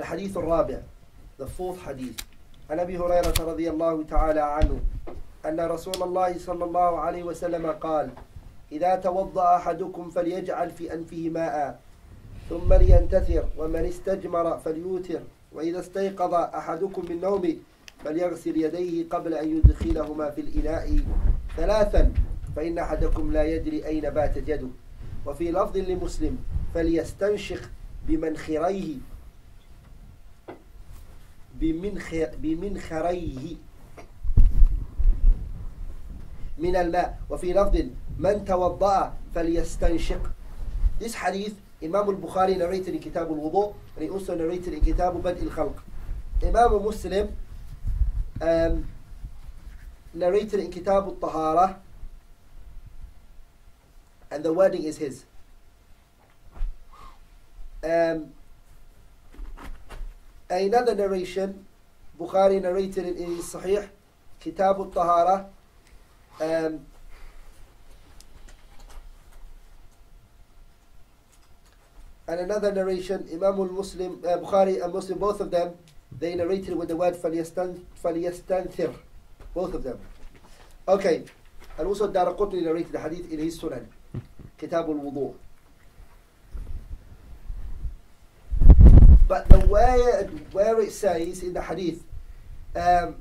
الحديث الرابع the fourth hadith. عن أبي هريرة رضي الله تعالى عنه أن رسول الله صلى الله عليه وسلم قال إذا توضأ أحدكم فليجعل في أنفه ماء ثم لينتثر ومن استجمر فليوتر وإذا استيقظ أحدكم من نومه فليغسل يديه قبل أن يدخلهما في الإناء ثلاثا فإن أحدكم لا يدري أين باتت يده. وفي لفظ لمسلم فليستنشق بمنخريه بمنخ بمنخريه من الماء وفي لفظ من توضأ فليستنشق This hadith Imam al-Bukhari narrated in Kitab al-Wudu and he also narrated in Kitab Bad al-Khalq Imam Muslim um, narrated in Kitab al-Tahara and the wording is his um, another narration Bukhari narrated it in his Sahih Kitab al-Tahara um, and another narration Imam al-Muslim uh, Bukhari and Muslim both of them they narrated with the word فَلْيَسْتَنْ فَلْيَسْتَنْثِرْ both of them okay and also Daraqutni narrated the hadith in his Sunan Kitab al-Wudu but the way where it says in the hadith um,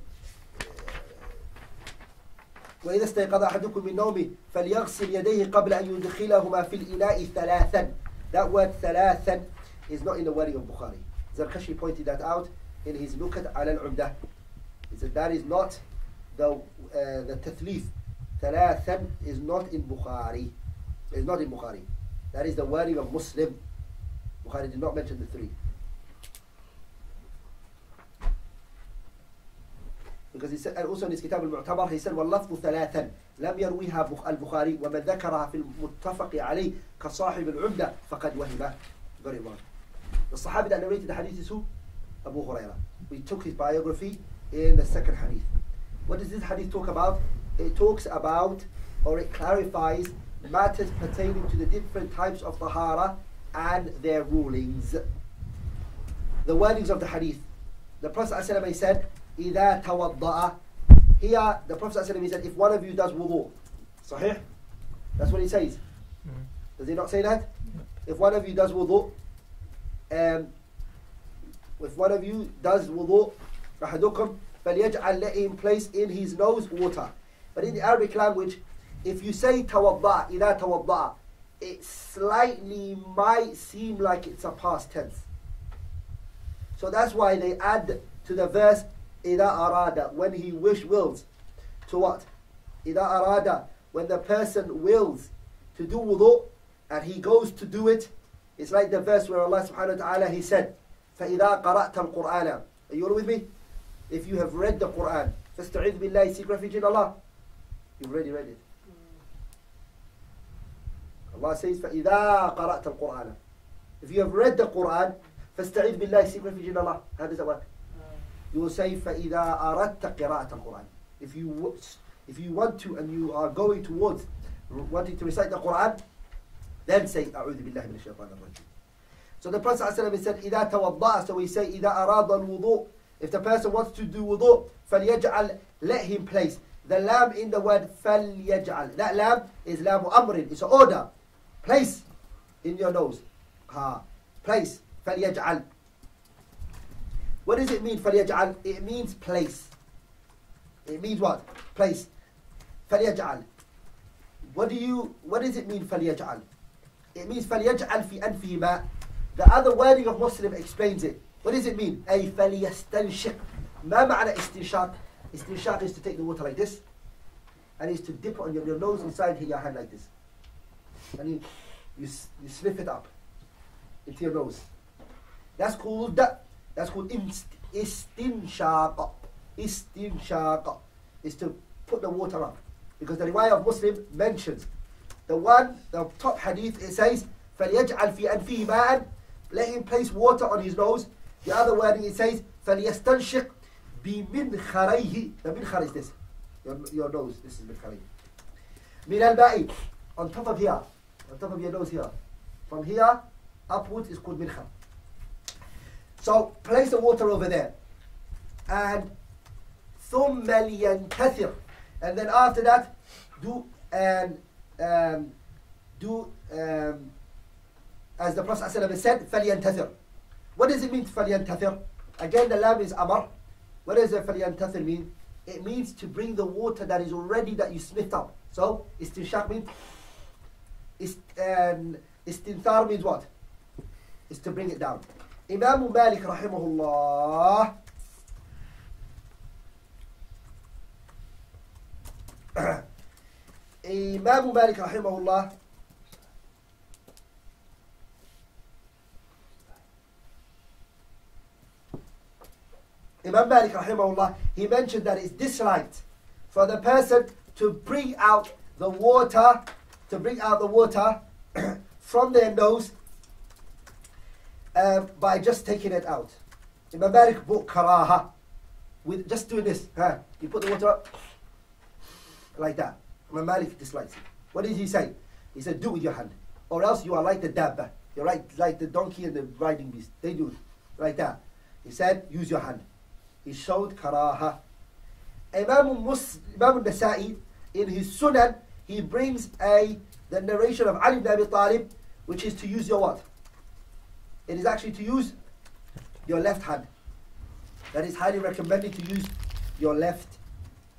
وإذا استيقظ أحدكم من نومه فليغسل يديه قبل أن يدخلهما في الإناء ثلاثا That word ثلاثا is not in the wording of Bukhari. Zarkashi pointed that out in his Nukat al al-Umdah. He said that is not the, uh, the tathlith. ثلاثا is not in Bukhari. Is not in Bukhari. That is the wording of Muslim. Bukhari did not mention the three. His كتاب المعتبر said واللفظ ثلاثا لم يرويها البخاري ومن ذكرها في المتفق عليه كصاحب العمدة فقد وهم the Sahabi that narrated the hadith is who? Abu Huraira we took his biography in the second hadith what does this hadith talk about? it talks about or it clarifies matters pertaining to the different types of tahara and their rulings the wordings of the hadith the Prophet ﷺ said إذا توضأ Here the Prophet ﷺ said if one of you does wudu صحيح? That's what he says Does he not say that? If one of you does wudu um, if one of you does wudu أحدكم فليجعل let him place in his nose water but in the Arabic language if you say توضأ إذا توضأ it slightly might seem like it's a past tense so that's why they add to the verse إذا أراد when he wish wills to what إذا أراد when the person wills to do wudu and he goes to do it it's like the verse where Allah subhanahu wa ta'ala he said فإذا قرأت القرآن are you all with me if you have read the Quran فاستعذ بالله seek refuge in Allah you've already read it Allah says فإذا قرأت القرآن if you have read the Quran فاستعذ بالله seek refuge in Allah how does that work you will say فإذا أردت قراءة القرآن if you if you want to and you are going towards wanting to recite the Quran then say أعوذ بالله من الشيطان الرجيم so the Prophet ﷺ said إذا توضأ so we say إذا أراد الوضوء if the person wants to do wudu فليجعل let him place the lam in the word فليجعل that lam is lam أمر it's an order place in your nose ha place فليجعل what does it mean فليجعل it means place it means what place فليجعل what do you what does it mean فليجعل it means فليجعل في أنفه ماء the other wording of Muslim explains it what does it mean أي فليستنشق ما معنى استنشاق استنشاق is to take the water like this and is to dip on your, your nose inside your hand like this and you, you, you sniff it up into your nose that's called that's called istinshaq istinshaq is to put the water up because the riwayah of Muslim mentions the one the top hadith it says فليجعل في أنفه ماء let him place water on his nose the other wording it says فليستنشق بمنخريه the minkhar is this your, your nose this is منخريه من الماء on top of here on top of your nose here from here upwards is called minkhar So place the water over there. And ثم لينتثر. And then after that, do and um, do um, as the Prophet ﷺ said, فلينتثر. What does it mean فلينتثر? Again, the lam is amar. What does the فلينتثر mean? It means to bring the water that is already that you sniffed up. So istinshaq means ist, and istinthar means what? Is to bring it down. Imam Malik rahimahullah. Imam Malik rahimahullah. Imam Malik rahimahullah he mentioned that it's disliked for the person to bring out the water to bring out the water from their nose um, by just taking it out. Imam Malik bought karaha with just doing this. Huh? You put the water up like that. Imam Malik dislikes it. What did he say? He said, do with your hand. Or else you are like the dabba. You're like, like the donkey and the riding beast. They do it like that. He said, use your hand. He showed karaha. Imam, Mus- Imam Nasa'i, in his Sunan, he brings a the narration of Ali ibn Abi Talib, which is to use your what? It is actually to use your left hand. That is highly recommended to use your left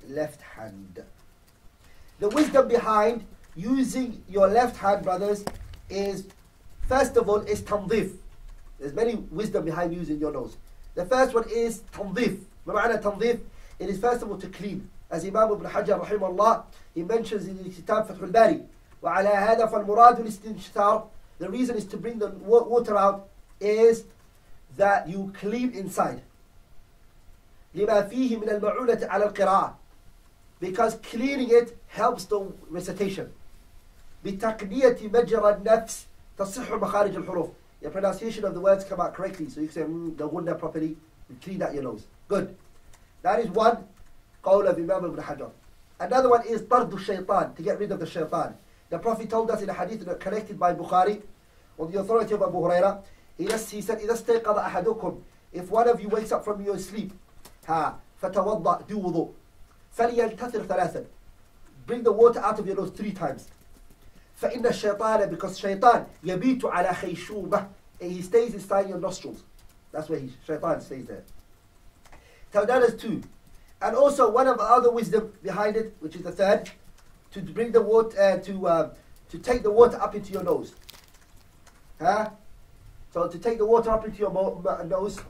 left hand. The wisdom behind using your left hand, brothers, is first of all is tamdif. There's many wisdom behind using your nose. The first one is tamdif. بمعنى تنظيف It is first of all to clean. As Imam Ibn Hajar رحمه الله, he mentions in the Kitab Fath al-Bari, وعلى هذا فالمراد الاستنشاق The reason is to bring the water out is that you clean inside. لما فيه من المعونة على القراءة because cleaning it helps the recitation. بتقنية مجرى النفس تصح مخارج الحروف. Your pronunciation of the words come out correctly, so you can say mm, the gunna properly and clean out your nose. Good. That is one قول of Imam Ibn Hajar. Another one is طرد الشيطان, to get rid of the shaitan. The Prophet told us in a hadith connected by Bukhari, on the authority of Abu Huraira, he, he said, إذا استيقظ أحدكم, if one of you wakes up from your sleep, ها, فتوضأ, do wudu. فليلتثر ثلاثا. Bring the water out of your nose three times. فإن الشيطان, because shaitan, يبيت على خيشومة, he stays inside your nostrils. That's where he, shaitan stays there. So that is two. And also one of the other wisdom behind it, which is the third, to bring the water, uh, to, uh, to take the water up into your nose. Huh? So to take the water up into your nose.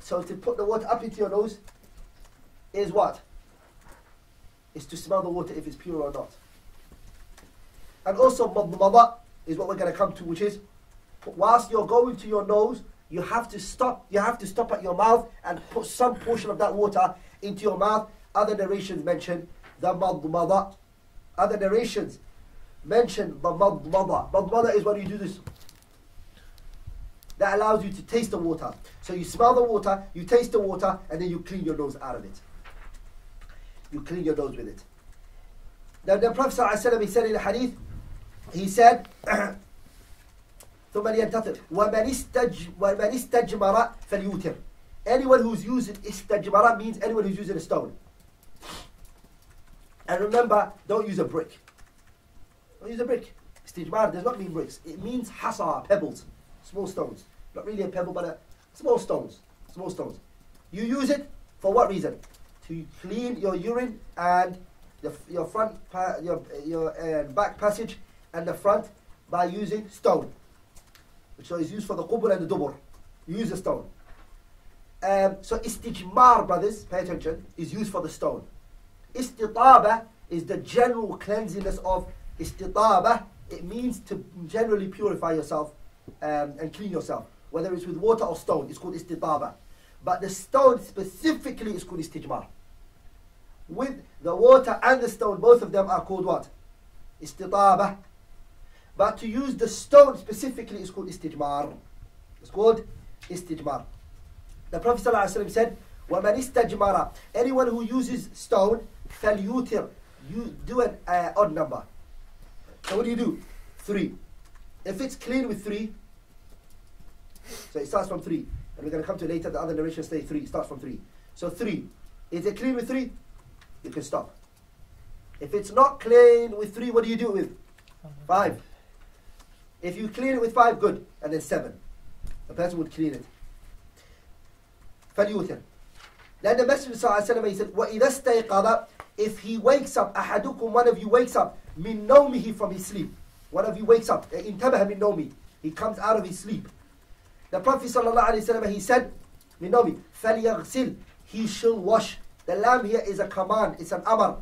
So to put the water up into your nose is what? Is to smell the water if it's pure or not. And also madmada is what we're going to come to, which is whilst you're going to your nose, you have to stop. You have to stop at your mouth and put some portion of that water into your mouth. Other narrations mention the madmada. Other narrations mention the madmada. Madmada is when you do this. That allows you to taste the water. So you smell the water, you taste the water, and then you clean your nose out of it. You clean your nose with it. Now the Prophet ﷺ, he said in the hadith, he said, ثم لينتظر ومن استج ومن استجمر فليوتر anyone who's using استجمر means anyone who's using a stone and remember don't use a brick I'll use a brick. Istijmar does not mean bricks. It means hasar, pebbles, small stones. Not really a pebble, but a small stones. Small stones. You use it for what reason? To clean your urine and the, your front, your, your uh, back passage and the front by using stone, which is used for the qubur and the dubur. You use a stone. Um, so istijmar, brothers, pay attention, is used for the stone. Istitaba is the general cleansiness of istitaba. It means to generally purify yourself um, and clean yourself. Whether it's with water or stone, it's called istitaba. But the stone specifically is called istijmar. With the water and the stone, both of them are called what? Istitaba. But to use the stone specifically is called istijmar. It's called istijmar. The Prophet ﷺ said, وَمَنْ istajmara Anyone who uses stone, فَلْيُوتِر You do an uh, odd number. So what do you do? Three. If it's clean with three, So it starts from three. And we're going to come to later, the other narrations say three. It starts from three. So three. Is it clean with three? You can stop. If it's not clean with three, what do you do with? Five. If you clean it with five, good. And then seven. The person would clean it. فليوتر لأن النبي صلى الله عليه وسلم he said وإذا استيقظ if he wakes up, ahadukum, one of you wakes up, min nawmihi from his sleep. One of you wakes up, eh, intabaha min nawmi. He comes out of his sleep. The Prophet sallallahu alaihi wasallam he said, min nawmi, falyaghsil. He shall wash. The lamb here is a command. It's an amr.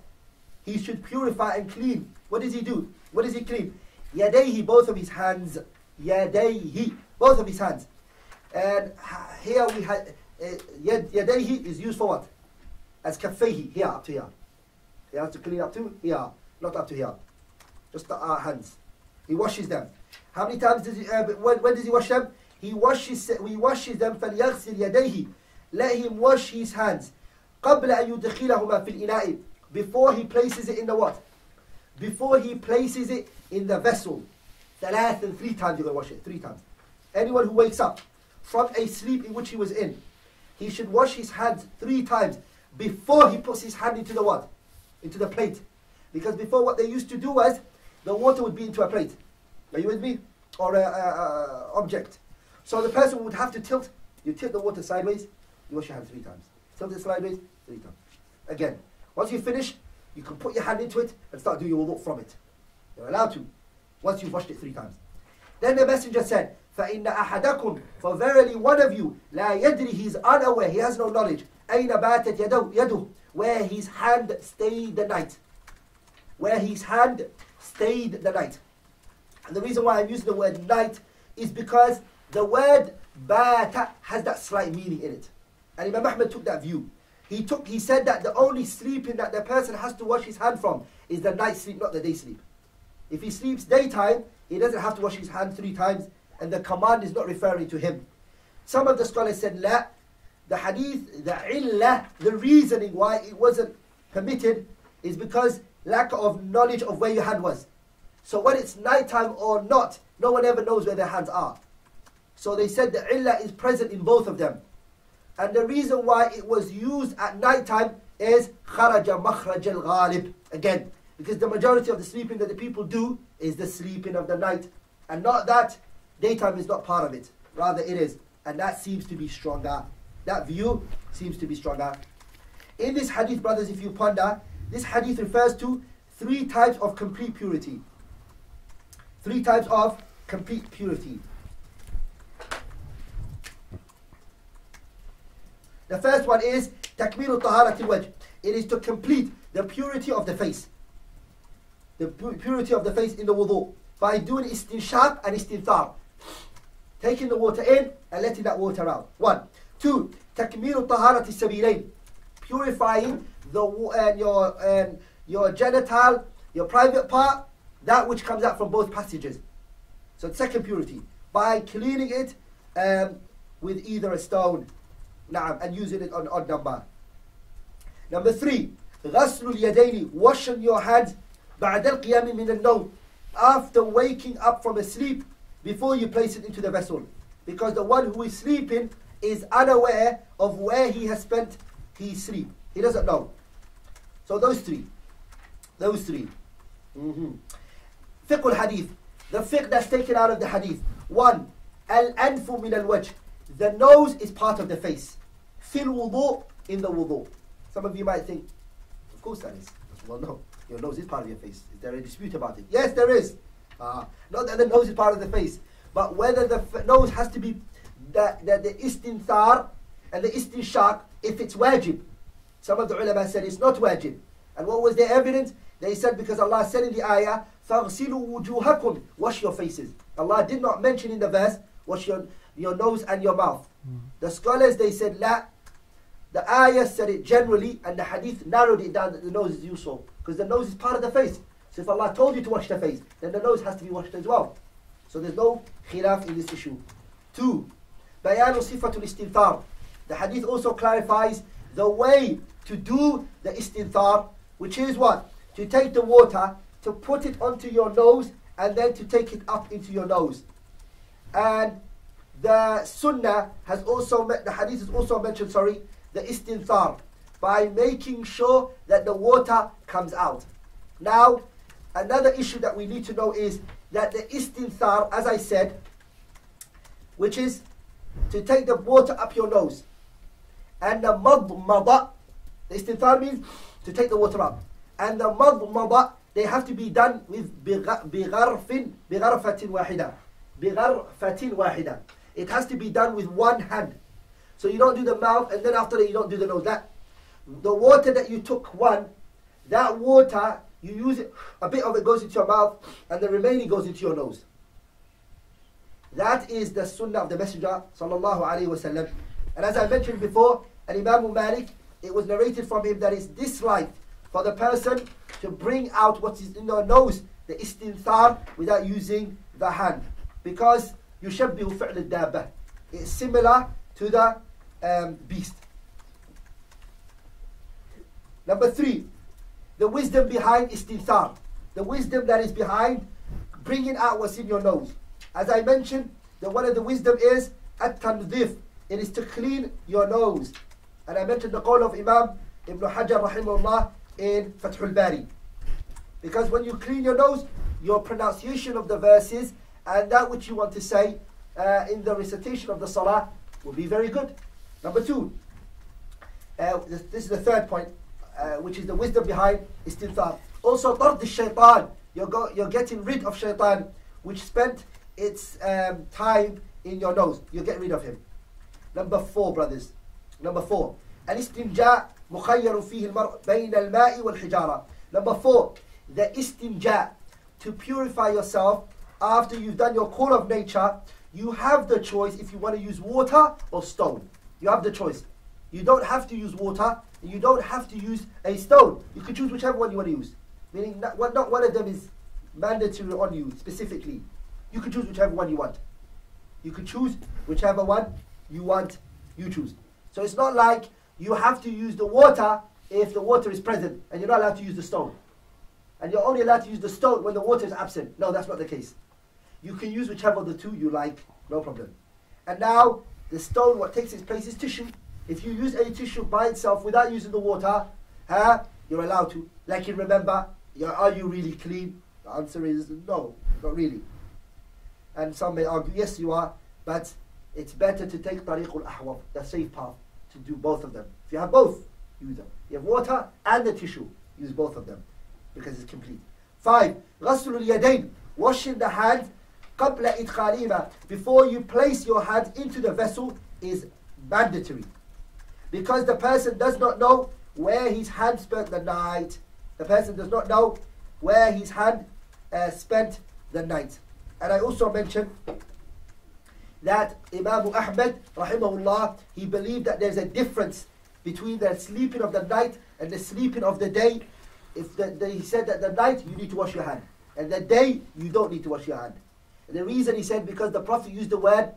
He should purify and clean. What does he do? What does he clean? Yadayhi, both of his hands. Yadayhi, both of his hands. And here we have uh, yadayhi is used for what? As kafahi here up to here. He has to clean up to here, not up to here. Just the uh, hands. He washes them. How many times does he? Uh, when, when does he wash them? He washes. He washes them. فليغسل يديه. Let him wash his hands. قبل أن يدخلهما في الإناء. Before he places it in the what? Before he places it in the vessel. ثلاث and three times you're going to wash it. Three times. Anyone who wakes up from a sleep in which he was in he should wash his hands three times before he puts his hand into the what? Into the plate. Because before what they used to do was the water would be into a plate. Are you with me? Or a, a, a object. So the person would have to tilt. You tilt the water sideways, you wash your hands three times. Tilt it sideways, three times. Again. Once you finish, you can put your hand into it and start doing your wudu from it. You're allowed to. Once you've washed it three times. Then the messenger said, فإن أحدكم For verily one of you لا يدري He is unaware, he has no knowledge أين باتت يده, يده where his hand stayed the night. Where his hand stayed the night. And the reason why I'm using the word night is because the word bata has that slight meaning in it. And Imam Ahmed took that view. He took he said that the only sleeping that the person has to wash his hand from is the night sleep, not the day sleep. If he sleeps daytime, he doesn't have to wash his hand three times and the command is not referring to him. Some of the scholars said, the hadith, the illah, the reasoning why it wasn't permitted is because lack of knowledge of where your hand was. So when it's nighttime or not, no one ever knows where their hands are. So they said the illah is present in both of them. And the reason why it was used at nighttime is kharaja makhraj al-ghalib. Again, because the majority of the sleeping that the people do is the sleeping of the night. And not that Daytime is not part of it. Rather, it is. And that seems to be stronger. That view seems to be stronger. In this hadith, brothers, if you ponder, this hadith refers to three types of complete purity. Three types of complete purity. The first one is takmilu taharat wajh. It is to complete the purity of the face. The purity of the face in the wudu by doing istinshaq and istinthar. Taking the water in and letting that water out. One. Two. تكميل طهارة السبيلين. Purifying the uh, your um, your genital, your private part, that which comes out from both passages. So second purity by cleaning it um, with either a stone, نعم, and using it on odd number. Number three, غسل اليدين, washing your hands بعد القيام من النوم, after waking up from a sleep before you place it into the vessel. Because the one who is sleeping is unaware of where he has spent his sleep. He doesn't know. So those three. Those 3 mm-hmm. Fiqh al-hadith. The fiqh that's taken out of the hadith. One, al-anfu min al-wajh. The nose is part of the face. Fil wudu in the wudu. Some of you might think, of course that is. Well, no. Your nose is part of your face. Is there a dispute about it? Yes, there is. Uh, not that the nose is part of the face, but whether the f- nose has to be the, the, the istinthar and the istinshaq if it's wajib. Some of the ulama said it's not wajib. And what was their evidence? They said because Allah said in the ayah, فَغْسِلُوا وُجُوهَكُمْ Wash your faces. Allah did not mention in the verse, wash your, your nose and your mouth. Mm. The scholars, they said, la. The ayah said it generally, and the hadith narrowed it down that the nose is useful. Because the nose is part of the face. So if Allah told you to wash the face, then the nose has to be washed as well. So there's no khilaf in this issue. Two, sifatul istinthar. The hadith also clarifies the way to do the istinthar, which is what? To take the water, to put it onto your nose, and then to take it up into your nose. And the sunnah has also, the hadith has also mentioned, sorry, the istinthar, by making sure that the water comes out. Now, another issue that we need to know is that the istinthar, as I said, which is to take the water up your nose. And the madmada, the istinthar means to take the water up. And the madmada, they have to be done with بغرف بغرفة واحدة بغرفة واحدة it has to be done with one hand. So you don't do the mouth and then after that you don't do the nose. That the water that you took one, that water you use it, a bit of it goes into your mouth and the remaining goes into your nose. That is the sunnah of the Messenger sallallahu alaihi wasallam. And as I mentioned before, an Imam Malik, it was narrated from him that it's disliked for the person to bring out what is in their nose, the istinthar, without using the hand. Because يشبه فعل الدابة It's similar to the um, beast. Number three, the wisdom behind istinthar. The wisdom that is behind bringing out what's in your nose. As I mentioned, the one of the wisdom is at-tanzif. It is to clean your nose. And I mentioned the call of Imam Ibn Hajar rahimahullah in Fathul Bari. Because when you clean your nose, your pronunciation of the verses and that which you want to say uh, in the recitation of the salah will be very good. Number two, uh, this, this, is the third point, uh, which is the wisdom behind istinthar. Also, tard shaitan, you're, you're getting rid of shaitan, which spent its um, time in your nose. You get rid of him. Number four, brothers. Number four, الاستنجاء مخير فيه المرء بين الماء والحجارة. Number four, the istinja, to purify yourself after you've done your call of nature, you have the choice if you want to use water or stone. You have the choice. You don't have to use water, you don't have to use a stone. You can choose whichever one you want to use. Meaning, not, not one of them is mandatory on you specifically. You can choose whichever one you want. You can choose whichever one you want, you choose. So it's not like you have to use the water if the water is present and you're not allowed to use the stone. And you're only allowed to use the stone when the water is absent. No, that's not the case. You can use whichever of the two you like, no problem. And now, the stone, what takes its place is tissue. If you use any tissue by itself without using the water, huh, you're allowed to. Like you remember, are you really clean? The answer is no, not really. And some may argue, yes, you are, but it's better to take tariqul ahwat, the safe path, to do both of them. If you have both, use them. You have water and the tissue, use both of them because it's complete. Five, غسل اليدين, washing the hand قبل إدخالهما, before you place your hand into the vessel is mandatory. Because the person does not know where his hand spent the night. The person does not know where his hand uh, spent the night. and I also mentioned that Imam Ahmed rahimahullah he believed that there's a difference between the sleeping of the night and the sleeping of the day if the, the, he said that the night you need to wash your hand and the day you don't need to wash your hand the reason he said because the Prophet used the word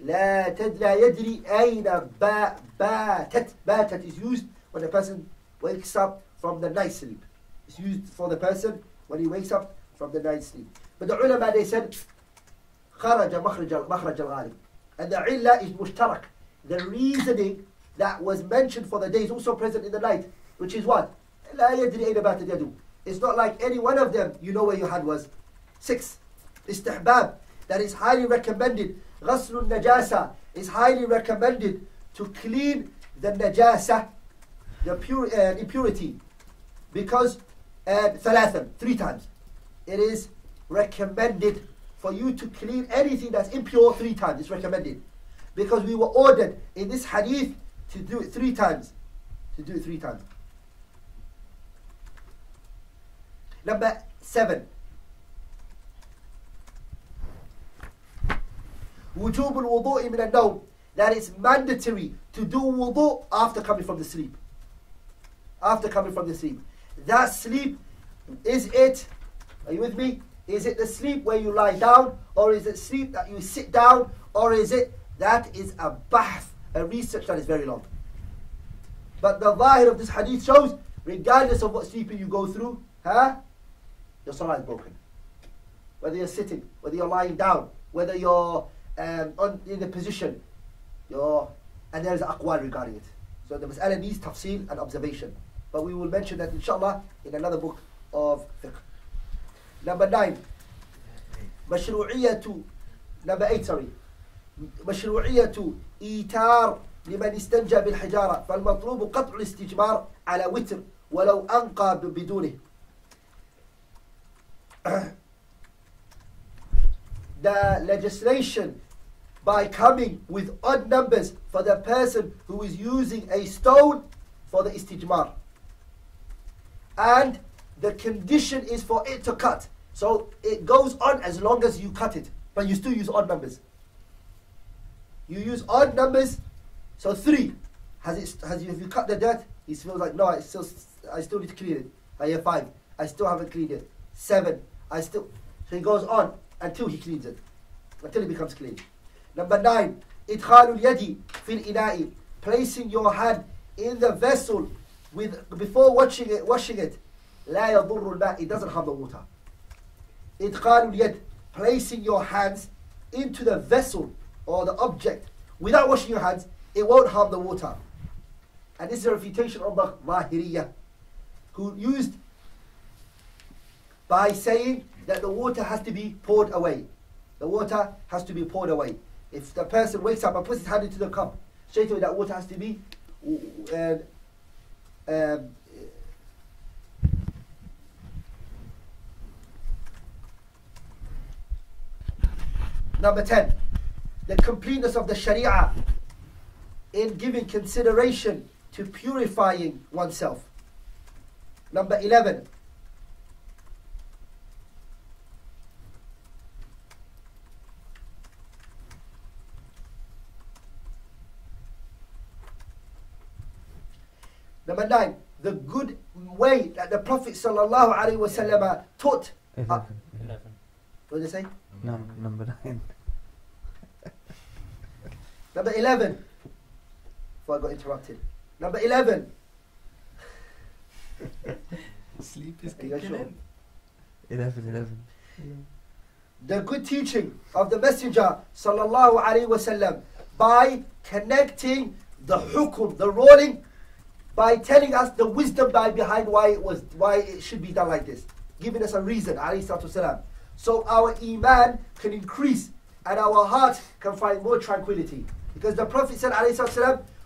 لا تد لا يدري أين با باتت باتت is used when a person wakes up from the night sleep. It's used for the person when he wakes up from the night sleep. But the ulama they said خرج مخرج مخرج الغالب and the illah is mushtarak. The reasoning that was mentioned for the day is also present in the night, which is what? لا يدري أين باتت يده. It's not like any one of them you know where your hand was. Six istihbab that is highly recommended غسل النجاسة is highly recommended to clean the najasa the pure, uh, impurity because uh, ثلاثا three times it is recommended for you to clean anything that's impure three times it's recommended because we were ordered in this hadith to do it three times to do it three times number seven وجوب الوضوء من النوم that it's mandatory to do wudu after coming from the sleep. After coming from the sleep. That sleep, is it, are you with me? is it the sleep where you lie down, or is it sleep that you sit down, or is it that is a bath, a research that is very long. But the zahir of this hadith shows, regardless of what sleeping you go through, huh, your salah is broken. Whether you're sitting, whether you're lying down, whether you're um, on, in the position. Your, and there is aqwal regarding it. So the mas'ala needs tafsil and observation. But we will mention that inshallah in another book of fiqh. Number مشروعية number eight مشروعية إيتار لمن استنجى بالحجارة فالمطلوب قطع الاستجمار على وتر ولو أنقى بدونه the legislation by coming with odd numbers for the person who is using a stone for the istijmar. And the condition is for it to cut. So it goes on as long as you cut it, but you still use odd numbers. You use odd numbers, so three. Has it? Has you? Have you cut the dirt? He feels like no. I still, I still need to clean it. I have five. I still haven't cleaned it. Seven. I still. So he goes on until he cleans it, until it becomes clean. Number nine. Idkhalul yadi fil ina'i. Placing your hand in the vessel with before washing it. Washing it. لا يضر الماء. It doesn't harm the water. إدخال اليد, placing your hands into the vessel or the object without washing your hands, it won't harm the water. And this is a refutation of the Zahiriyah, who used by saying that the water has to be poured away. The water has to be poured away. If the person wakes up and puts his hand into the cup, straight away that water has to be uh, um, Number 10, the completeness of the Sharia in giving consideration to purifying oneself. Number 11, Number nine, the good way that the Prophet wasallam taught. Uh, what did they say? No, number nine. Number 11. Before I got interrupted. Number 11. Sleep is Are you kicking sure? in. 11, 11. The good teaching of the Messenger sallallahu alaihi wasallam by connecting the hukum, the ruling, by telling us the wisdom behind why it was why it should be done like this, giving us a reason, alayhi salatu wasalam. So our iman can increase and our heart can find more tranquility. Because the Prophet said,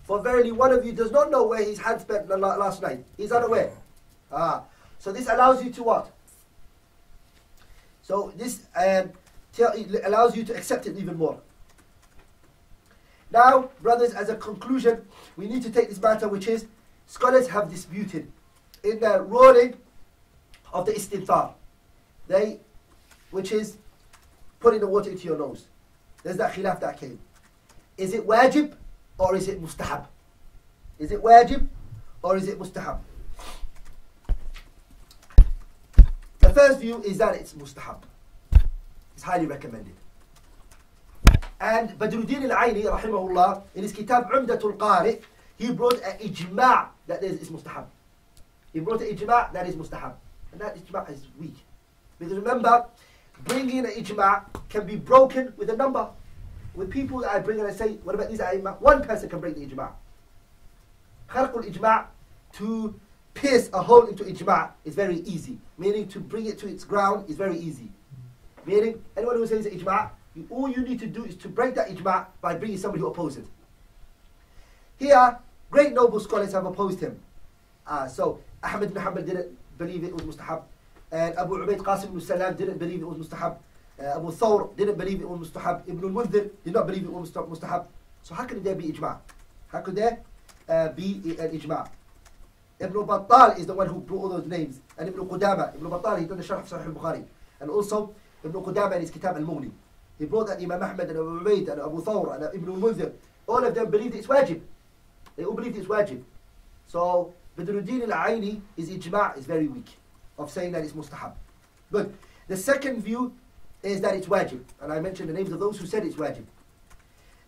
for verily one of you does not know where his hand spent last night. He's unaware. Ah. So this allows you to what? So this um, allows you to accept it even more. Now, brothers, as a conclusion, we need to take this matter, which is scholars have disputed in the ruling of the istinthar. They, which is putting the water into your nose. There's that khilaf that came. Is it wajib or is it mustahab? Is it wajib or is it mustahab? The first view is that it's mustahab. It's highly recommended. And Badruddin al-Aini, rahimahullah, in his kitab Umdatul Qari, he brought an ijma' that is, is mustahab. He brought an ijma' that is mustahab. And that ijma' is weak. Because remember, bringing an ijma' can be broken with a number. With people that I bring and I say, what about these a'imma? One person can break the ijma'. Kharqul ijma' to pierce a hole into ijma' is very easy. Meaning to bring it to its ground is very easy. Meaning, anyone who says ijma', all you need to do is to break that ijma' by bringing somebody who opposes it. Here, great noble scholars have opposed him. Uh, so, Ahmed bin Hanbal didn't believe it was mustahab. Abu Ubaid Qasim ibn Salam didn't believe it was. Uh, Abu Thawr didn't believe it was mustahab. Ibn al-Mundhir did not believe it was mustahab. So how could there be ijma'? How could there uh, be an ijma'? Ibn Battal is the one who brought all those names. And Ibn Qudama, Ibn Battal, he done the Sharh of Sahih al-Bukhari. And also, Ibn Qudama in his Kitab al-Mughni. He brought that Imam Ahmad and Abu Ubaid and Abu Thawr and Ibn al-Munzir. All of them believed it's wajib. They all believed it's wajib. So, Badruddin al-Aini, his ijma' is very weak of saying that it's mustahab. Good. The second view is that it's wajib. And I mentioned the names of those who said it's wajib.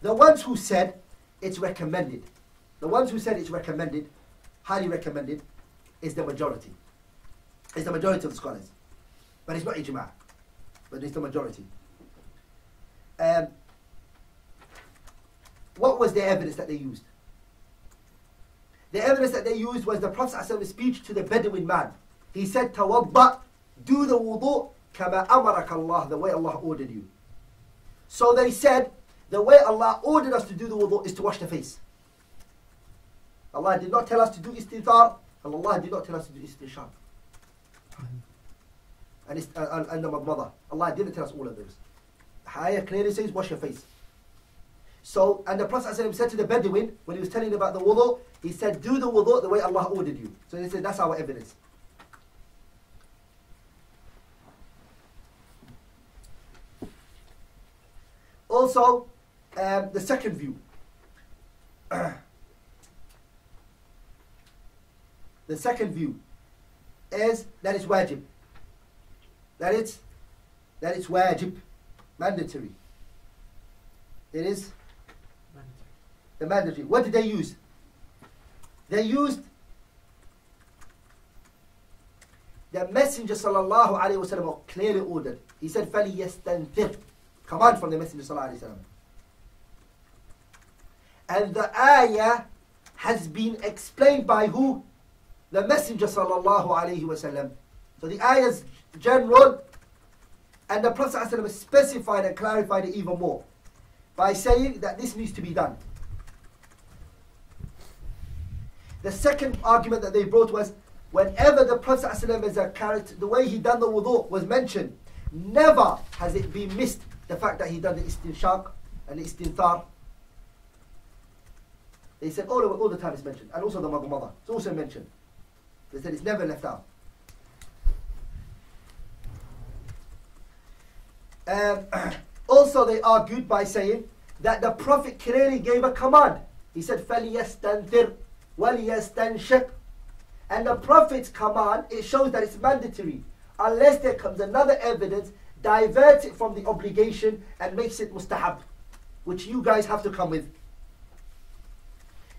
The ones who said it's recommended, the ones who said it's recommended, highly recommended, is the majority. It's the majority of the scholars. But it's not ijma', but it's the majority. Um, what was the evidence that they used? The evidence that they used was the Prophet ﷺ's speech to the Bedouin man. He said, Tawadda, do the wudu kama amarak Allah, the way Allah ordered you. So they said, the way Allah ordered us to do the wudu is to wash the face. Allah did not tell us to do istinthar, and Allah did not tell us to do istinshaq. And, ist- uh, and, and the madmada. Allah didn't tell us all of those. Ayah clearly says, wash your face. So, and the Prophet said to the Bedouin, when he was telling about the wudu, he said, do the wudu the way Allah ordered you. So he said, that's our evidence. Also, um, the second view. the second view is that it's wajib. That it's that it's wajib, mandatory. It is the mandatory. What did they use? They used the Messenger sallallahu alaihi wasallam clearly ordered. He said, "فَلْيَسْتَنْثِرْ." Command from the Messenger sallallahu wasallam. And the ayah has been explained by who? The Messenger sallallahu alaihi wasallam. So the ayah is general, and the Prophet wasallam specified and clarified it even more by saying that this needs to be done. The second argument that they brought was whenever the Prophet ﷺ as a character, the way he done the wudu was mentioned, never has it been missed the fact that he done the istinshaq and the istinthar. They said all, all the time it's mentioned, and also the madmada. It's also mentioned. They said it's never left out. Um, also, they argued by saying that the Prophet clearly gave a command. He said, فَلْيَسْتَنْثِرْ وَلْيَسْتَنْشِقْ And the Prophet's command, it shows that it's mandatory. Unless there comes another evidence, diverts it from the obligation and makes it mustahab. Which you guys have to come with.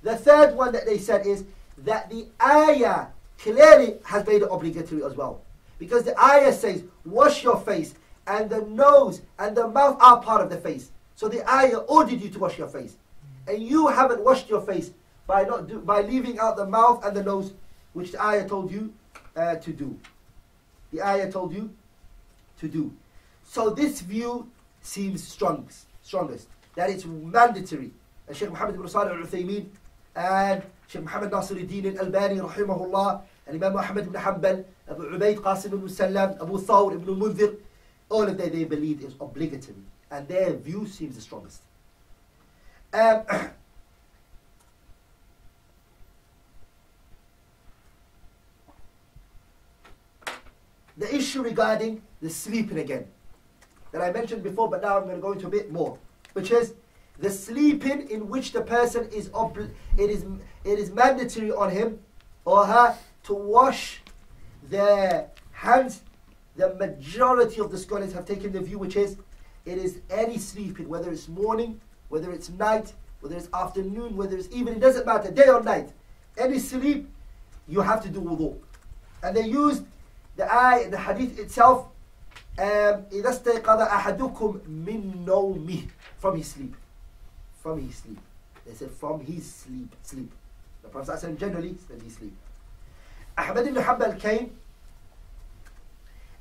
The third one that they said is that the ayah clearly has made it obligatory as well. Because the ayah says, wash your face, and the nose and the mouth are part of the face. So the ayah ordered you to wash your face. And you haven't washed your face by not do, by leaving out the mouth and the nose, which the ayah told you uh, to do. The ayah told you to do. So this view seems strongest, strongest that it's mandatory. And Sheikh Muhammad ibn Salih al-Uthaymeen and Sheikh Muhammad Nasiruddin al-Albani rahimahullah and Imam Ahmad ibn Hanbal, Abu Ubaid Qasim ibn Salam, Abu Thawr ibn Munzir, all of them they believe is obligatory. And their view seems the strongest. Um, the issue regarding the sleeping again that I mentioned before, but now I'm going to go into a bit more, which is the sleeping in which the person is obli- it is it is mandatory on him or her to wash their hands. The majority of the scholars have taken the view which is it is any sleeping, whether it's morning, whether it's night, whether it's afternoon, whether it's evening, it doesn't matter, day or night. Any sleep, you have to do wudu. And they used the ayah, the hadith itself, إذا استيقظ أحدكم من نومه from his sleep. From his sleep. They said from his sleep. Sleep. The Prophet ﷺ generally said his sleep. Ahmad ibn Hanbal came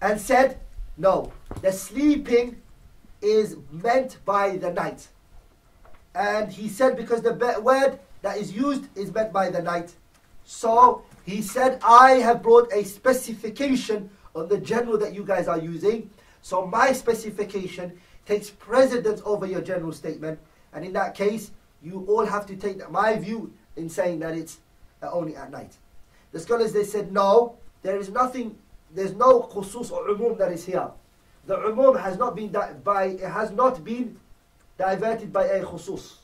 and said, no, the sleeping is meant by the night. And he said because the be- word that is used is meant by the night. So he said, I have brought a specification on the general that you guys are using. So my specification takes precedence over your general statement. And in that case, you all have to take my view in saying that it's uh, only at night. The scholars, they said, no, there is nothing, there's no khusus or umum that is here. The umum has not been, by, it has not been diverted by a khusus.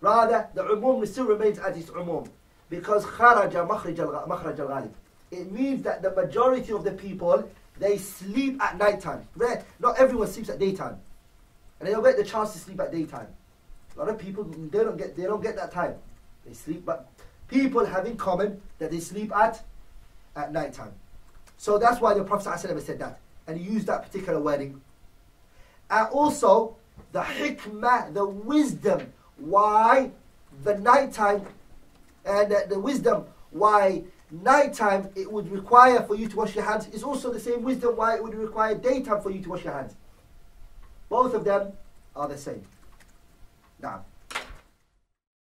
Rather, the umum still remains at its umum. Because kharaja makhraj al-ghalib. It means that the majority of the people, they sleep at night time. Rare- Not everyone sleeps at daytime. And they don't get the chance to sleep at daytime. A lot of people, they don't get, they don't get that time. They sleep, but people have in common that they sleep at, at night time. So that's why the Prophet ﷺ said that. And he used that particular wording. And also, the hikmah, the wisdom why the nighttime and uh, the wisdom why nighttime it would require for you to wash your hands is also the same wisdom why it would require daytime for you to wash your hands. Both of them are the same. Now.